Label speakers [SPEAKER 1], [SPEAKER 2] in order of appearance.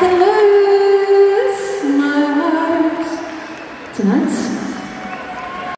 [SPEAKER 1] can lose my heart tonight.